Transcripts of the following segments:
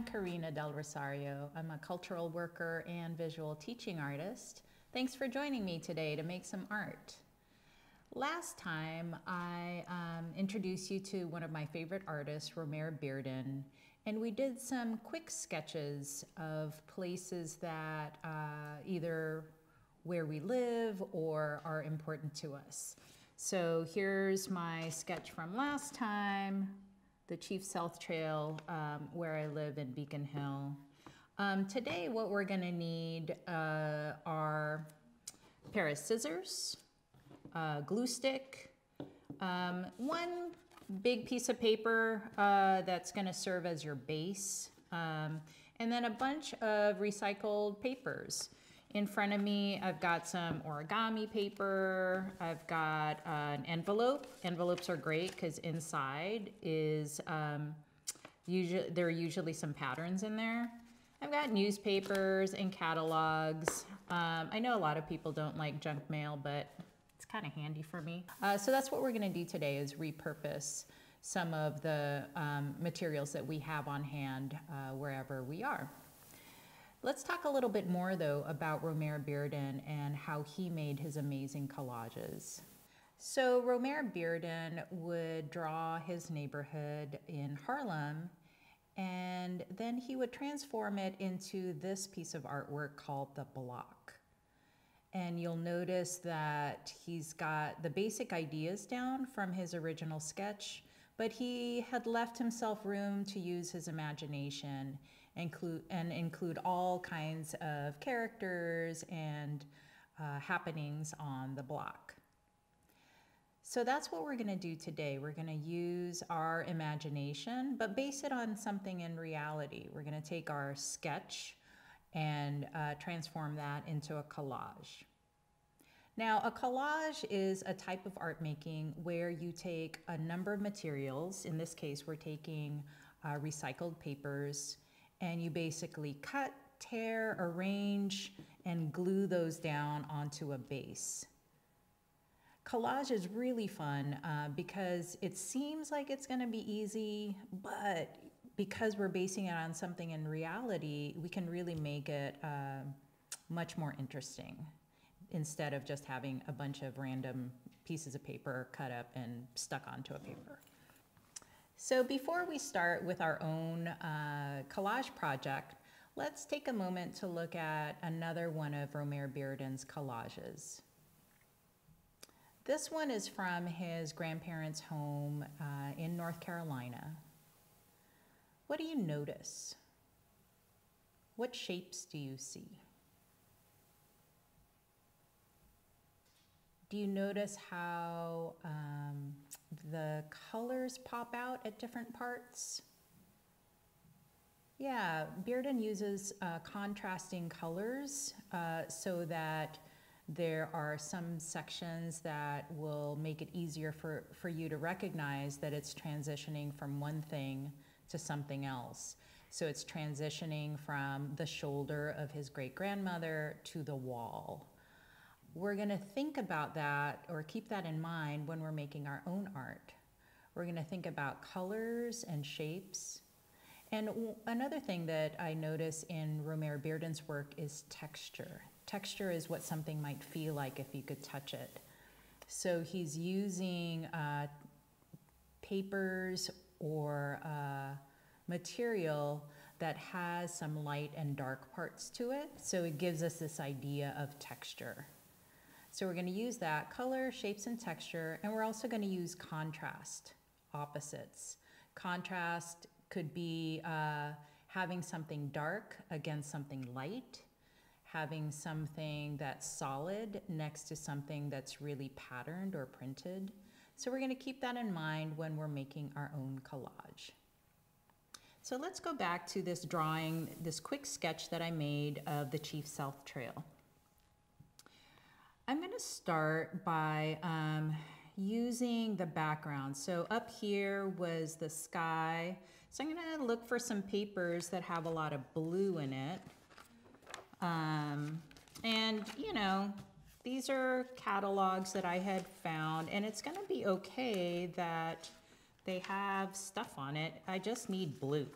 I'm Carina del Rosario. I'm a cultural worker and visual teaching artist. Thanks for joining me today to make some art. Last time I um, introduced you to one of my favorite artists, Romare Bearden, and we did some quick sketches of places that uh, either where we live or are important to us. So here's my sketch from last time the Chief Sealth Trail, um, where I live in Beacon Hill. Um, today, what we're going to need uh, are a pair of scissors, a glue stick, um, one big piece of paper uh, that's going to serve as your base, um, and then a bunch of recycled papers. In front of me, I've got some origami paper. I've got uh, an envelope. Envelopes are great because inside is, um, usually, there are usually some patterns in there. I've got newspapers and catalogs. Um, I know a lot of people don't like junk mail, but it's kind of handy for me. Uh, so that's what we're gonna do today is repurpose some of the um, materials that we have on hand uh, wherever we are. Let's talk a little bit more though about Romare Bearden and how he made his amazing collages. So Romare Bearden would draw his neighborhood in Harlem and then he would transform it into this piece of artwork called the block. And you'll notice that he's got the basic ideas down from his original sketch, but he had left himself room to use his imagination include and include all kinds of characters and uh, happenings on the block. So that's what we're going to do today. We're going to use our imagination, but base it on something in reality. We're going to take our sketch and uh, transform that into a collage. Now, a collage is a type of art making where you take a number of materials. In this case, we're taking uh, recycled papers and you basically cut, tear, arrange, and glue those down onto a base. Collage is really fun uh, because it seems like it's going to be easy, but because we're basing it on something in reality, we can really make it uh, much more interesting instead of just having a bunch of random pieces of paper cut up and stuck onto a paper. So before we start with our own uh, collage project, let's take a moment to look at another one of Romare Bearden's collages. This one is from his grandparents' home uh, in North Carolina. What do you notice? What shapes do you see? Do you notice how um, the colors pop out at different parts? Yeah, Bearden uses uh, contrasting colors uh, so that there are some sections that will make it easier for, for you to recognize that it's transitioning from one thing to something else. So it's transitioning from the shoulder of his great grandmother to the wall we're going to think about that or keep that in mind when we're making our own art. We're going to think about colors and shapes. And another thing that I notice in Romare Bearden's work is texture. Texture is what something might feel like if you could touch it. So he's using uh, papers or uh, material that has some light and dark parts to it. So it gives us this idea of texture. So we're going to use that color, shapes, and texture, and we're also going to use contrast, opposites. Contrast could be uh, having something dark against something light, having something that's solid next to something that's really patterned or printed. So we're going to keep that in mind when we're making our own collage. So let's go back to this drawing, this quick sketch that I made of the Chief Sealth Trail. I'm going to start by um, using the background. So up here was the sky. So I'm going to look for some papers that have a lot of blue in it. Um, and, you know, these are catalogs that I had found, and it's going to be okay that they have stuff on it. I just need blue.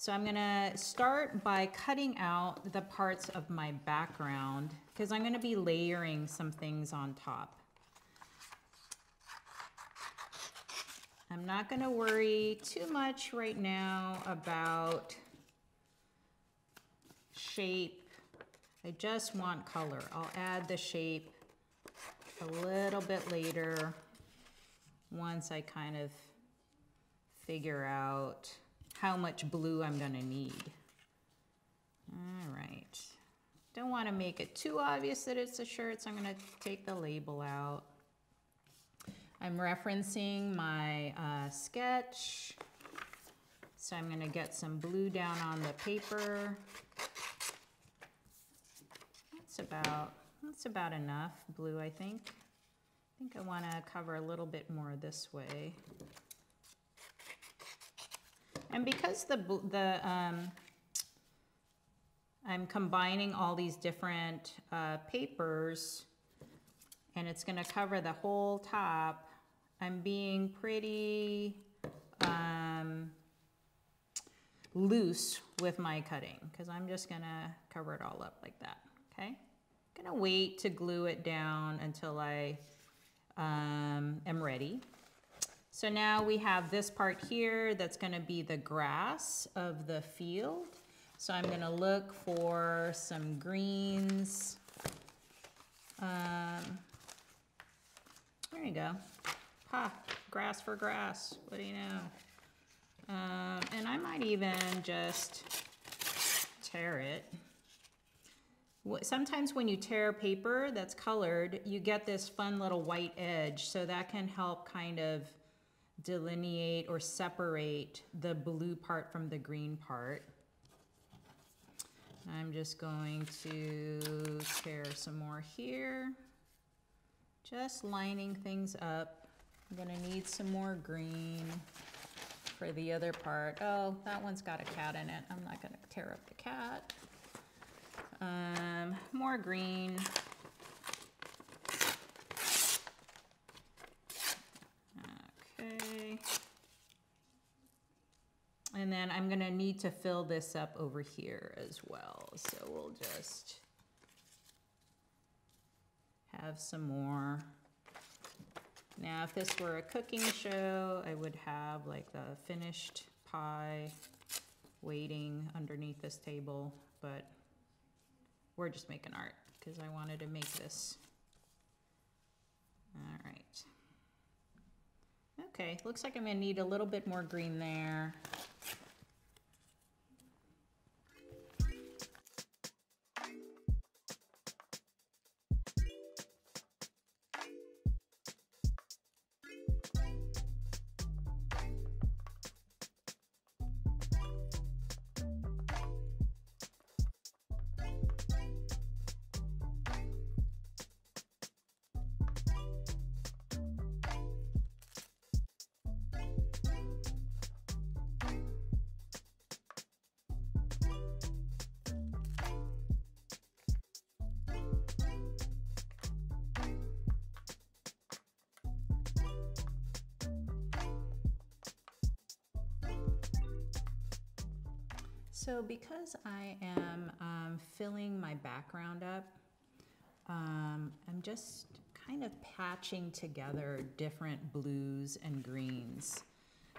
So I'm gonna start by cutting out the parts of my background because I'm gonna be layering some things on top. I'm not gonna worry too much right now about shape. I just want color. I'll add the shape a little bit later once I kind of figure out how much blue I'm gonna need. All right. Don't wanna make it too obvious that it's a shirt, so I'm gonna take the label out. I'm referencing my uh, sketch. So I'm gonna get some blue down on the paper. That's about, that's about enough blue, I think. I think I wanna cover a little bit more this way. And because the, the um, I'm combining all these different uh, papers and it's gonna cover the whole top, I'm being pretty um, loose with my cutting because I'm just gonna cover it all up like that, okay? I'm gonna wait to glue it down until I um, am ready. So now we have this part here that's gonna be the grass of the field. So I'm gonna look for some greens. Um, there you go. Ha, grass for grass, what do you know? Um, and I might even just tear it. Sometimes when you tear paper that's colored, you get this fun little white edge, so that can help kind of delineate or separate the blue part from the green part. I'm just going to tear some more here. Just lining things up. I'm gonna need some more green for the other part. Oh, that one's got a cat in it. I'm not gonna tear up the cat. Um, more green. Okay. And then I'm gonna need to fill this up over here as well. So we'll just have some more. Now, if this were a cooking show, I would have like the finished pie waiting underneath this table, but we're just making art because I wanted to make this. All right. Okay, looks like I'm gonna need a little bit more green there. So because I am um, filling my background up, um, I'm just kind of patching together different blues and greens.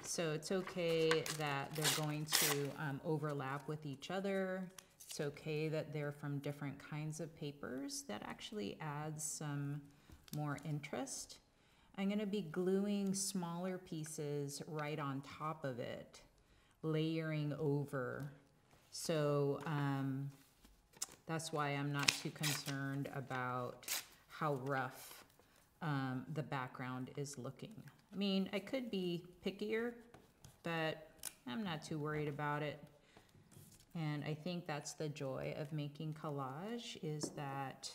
So it's okay that they're going to um, overlap with each other. It's okay that they're from different kinds of papers. That actually adds some more interest. I'm gonna be gluing smaller pieces right on top of it, layering over so um, that's why I'm not too concerned about how rough um, the background is looking. I mean, I could be pickier, but I'm not too worried about it. And I think that's the joy of making collage is that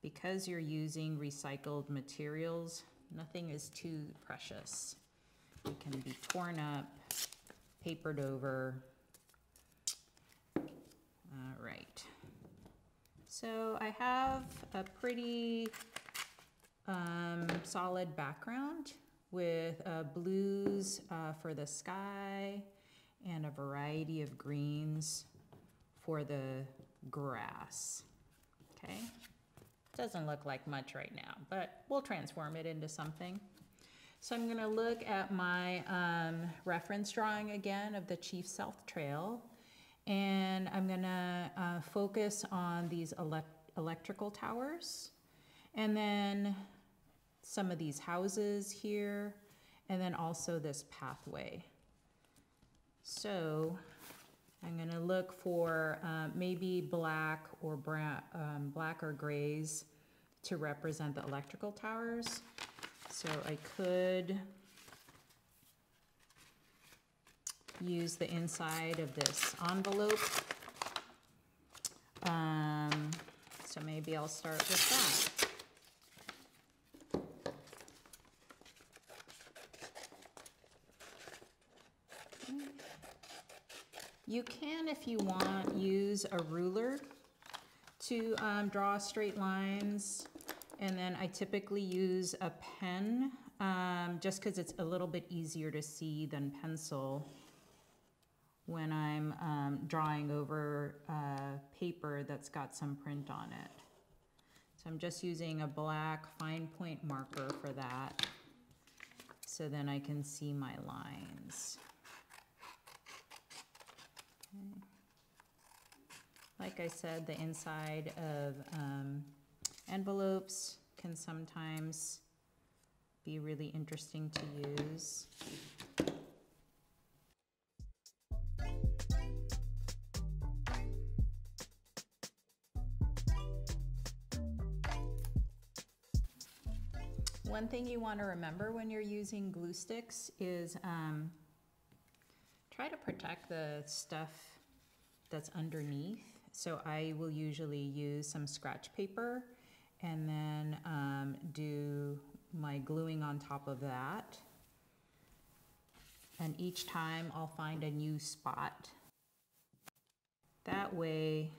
because you're using recycled materials, nothing is too precious. It can be torn up, papered over, all right. So I have a pretty um, solid background with uh, blues uh, for the sky and a variety of greens for the grass. Okay, doesn't look like much right now, but we'll transform it into something. So I'm going to look at my um, reference drawing again of the Chief Sealth Trail, and I'm to uh, focus on these elect electrical towers, and then some of these houses here, and then also this pathway. So I'm going to look for uh, maybe black or brown, um, black or grays to represent the electrical towers. So I could use the inside of this envelope. Um, so maybe I'll start with that. You can, if you want, use a ruler to um, draw straight lines. And then I typically use a pen um, just because it's a little bit easier to see than pencil when I'm um, drawing over uh, paper that's got some print on it. So I'm just using a black fine point marker for that so then I can see my lines. Okay. Like I said, the inside of um, envelopes can sometimes be really interesting to use. One thing you want to remember when you're using glue sticks is um, try to protect the stuff that's underneath. So I will usually use some scratch paper and then um, do my gluing on top of that. And each time I'll find a new spot. That way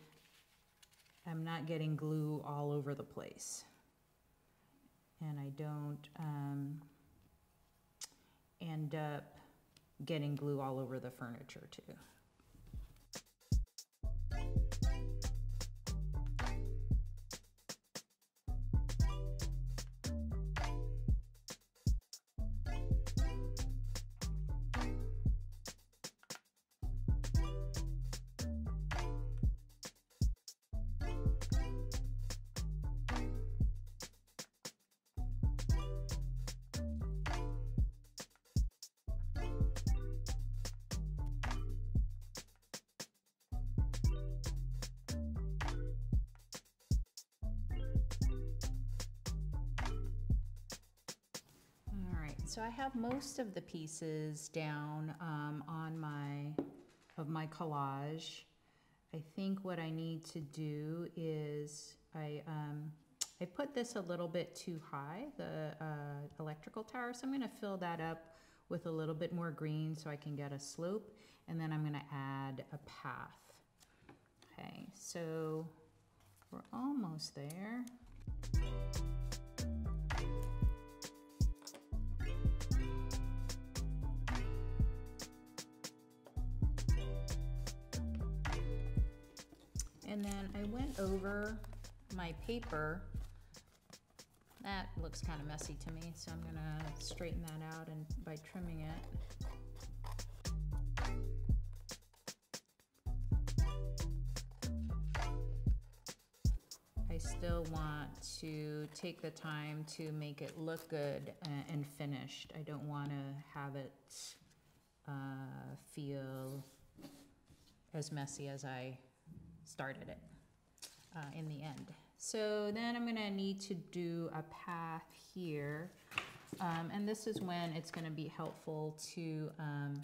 I'm not getting glue all over the place. And I don't um, end up getting glue all over the furniture too. So I have most of the pieces down um, on my, of my collage. I think what I need to do is I, um, I put this a little bit too high, the uh, electrical tower, so I'm gonna fill that up with a little bit more green so I can get a slope, and then I'm gonna add a path. Okay, so we're almost there. I went over my paper. That looks kind of messy to me, so I'm gonna straighten that out and by trimming it. I still want to take the time to make it look good and finished. I don't want to have it uh, feel as messy as I started it uh, in the end. So then I'm gonna need to do a path here. Um, and this is when it's gonna be helpful to um,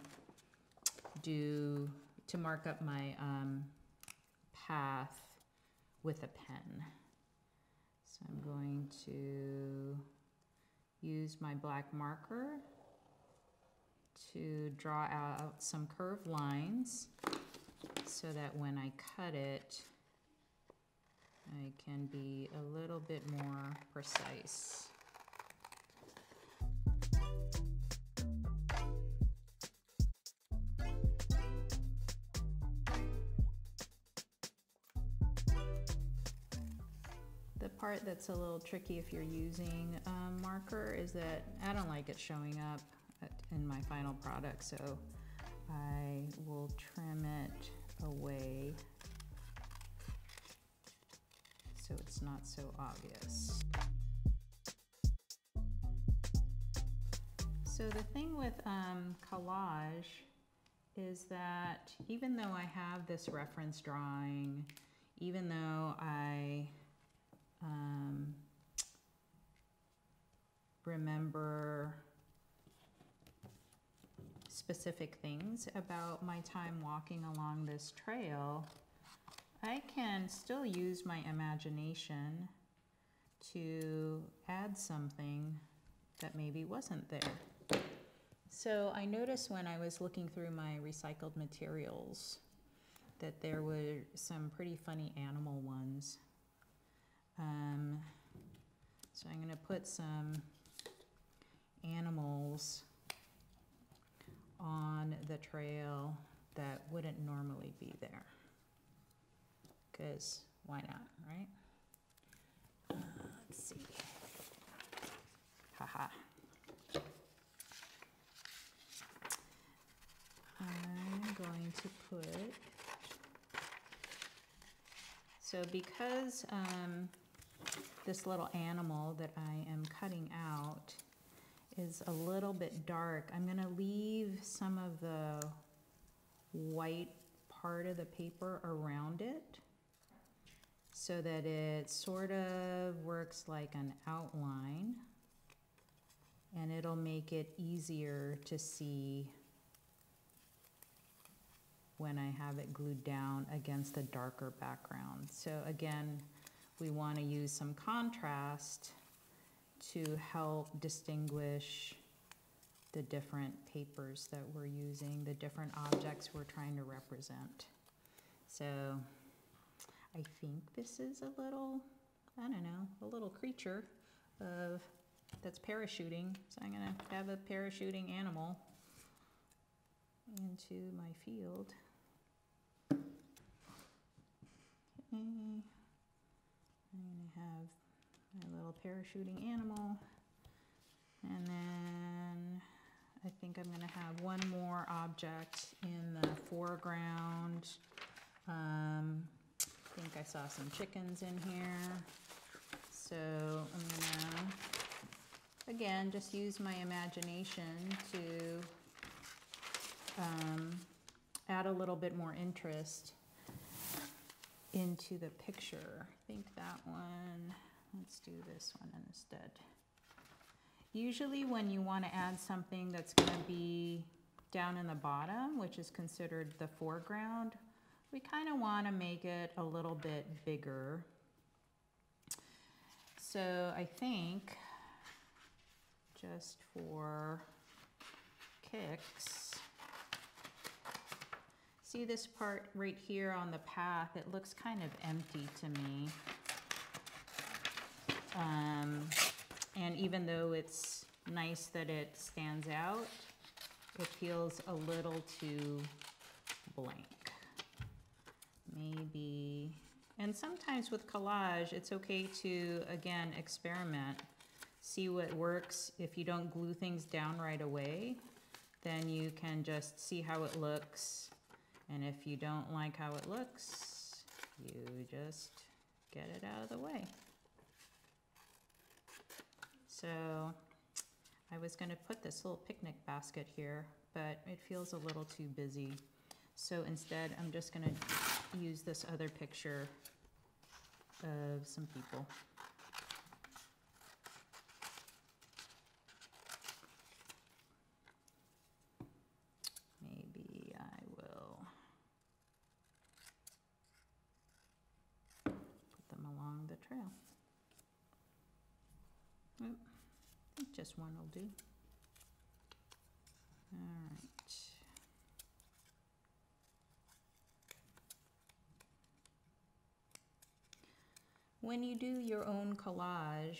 do, to mark up my um, path with a pen. So I'm going to use my black marker to draw out some curved lines so that when I cut it, I can be a little bit more precise. The part that's a little tricky if you're using a marker is that I don't like it showing up in my final product, so I will trim it away so it's not so obvious. So the thing with um, collage is that even though I have this reference drawing, even though I um, remember specific things about my time walking along this trail, I can still use my imagination to add something that maybe wasn't there. So I noticed when I was looking through my recycled materials that there were some pretty funny animal ones. Um, so I'm going to put some animals on the trail that wouldn't normally be there. Because why not, right? Uh, let's see. Haha. I'm going to put, so because um, this little animal that I am cutting out is a little bit dark, I'm going to leave some of the white part of the paper around it so that it sort of works like an outline and it'll make it easier to see when I have it glued down against a darker background. So again, we want to use some contrast to help distinguish the different papers that we're using, the different objects we're trying to represent. So I think this is a little, I don't know, a little creature of that's parachuting. So I'm gonna have a parachuting animal into my field. Okay. I'm gonna have my little parachuting animal. And then I think I'm gonna have one more object in the foreground. Um, think I saw some chickens in here. So I'm gonna again, just use my imagination to um, add a little bit more interest into the picture. I think that one, let's do this one instead. Usually when you want to add something that's going to be down in the bottom, which is considered the foreground, we kind of want to make it a little bit bigger. So I think just for kicks. See this part right here on the path, it looks kind of empty to me. Um, and even though it's nice that it stands out, it feels a little too blank. Maybe, and sometimes with collage, it's okay to, again, experiment see what works. If you don't glue things down right away, then you can just see how it looks. And if you don't like how it looks, you just get it out of the way. So I was going to put this little picnic basket here, but it feels a little too busy. So instead, I'm just going to use this other picture of some people. Maybe I will put them along the trail. Oh, I think just one will do. All right. When you do your own collage,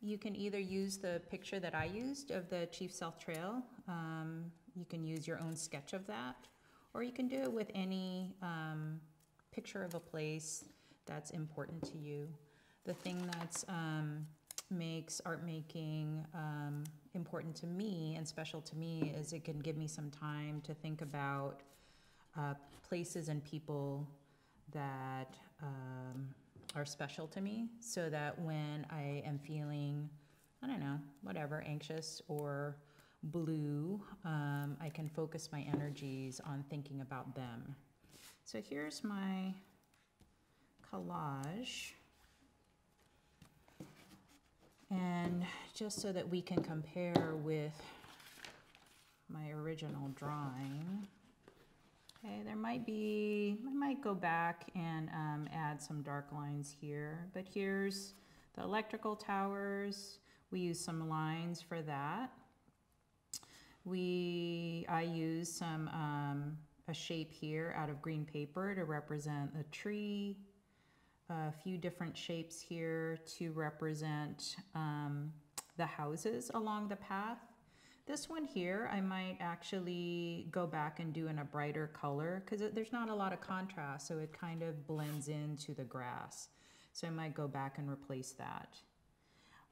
you can either use the picture that I used of the Chief Sealth Trail. Um, you can use your own sketch of that, or you can do it with any um, picture of a place that's important to you. The thing that's um, makes art making um, important to me and special to me is it can give me some time to think about uh, places and people that um, are special to me so that when I am feeling, I don't know, whatever, anxious or blue, um, I can focus my energies on thinking about them. So here's my collage. And just so that we can compare with my original drawing, okay, there might be, I might go back and um, add some dark lines here, but here's the electrical towers. We use some lines for that. We, I use some, um, a shape here out of green paper to represent the tree a few different shapes here to represent um, the houses along the path. This one here, I might actually go back and do in a brighter color because there's not a lot of contrast, so it kind of blends into the grass. So I might go back and replace that.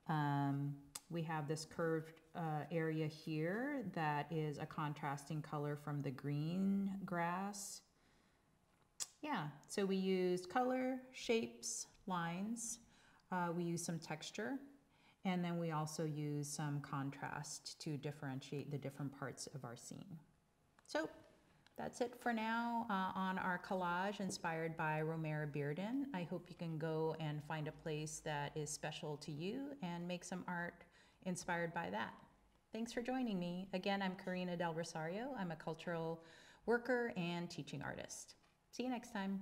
Um, we have this curved uh, area here that is a contrasting color from the green grass. Yeah, so we used color, shapes, lines. Uh, we use some texture. And then we also use some contrast to differentiate the different parts of our scene. So that's it for now uh, on our collage inspired by Romare Bearden. I hope you can go and find a place that is special to you and make some art inspired by that. Thanks for joining me. Again, I'm Carina del Rosario. I'm a cultural worker and teaching artist. See you next time.